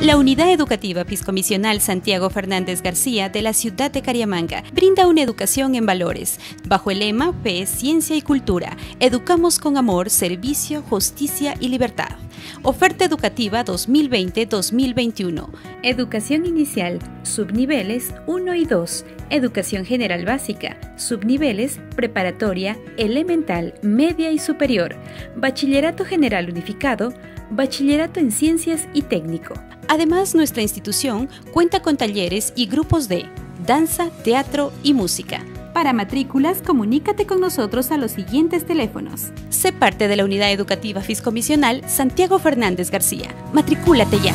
La Unidad Educativa Fiscomisional Santiago Fernández García de la ciudad de Cariamanga brinda una educación en valores, bajo el lema Fe, Ciencia y Cultura. Educamos con amor, servicio, justicia y libertad. Oferta educativa 2020-2021. Educación inicial, subniveles 1 y 2. Educación general básica, subniveles, preparatoria, elemental, media y superior. Bachillerato general unificado, bachillerato en ciencias y técnico. Además, nuestra institución cuenta con talleres y grupos de danza, teatro y música. Para matrículas, comunícate con nosotros a los siguientes teléfonos. Sé parte de la Unidad Educativa Fiscomisional Santiago Fernández García. Matricúlate ya.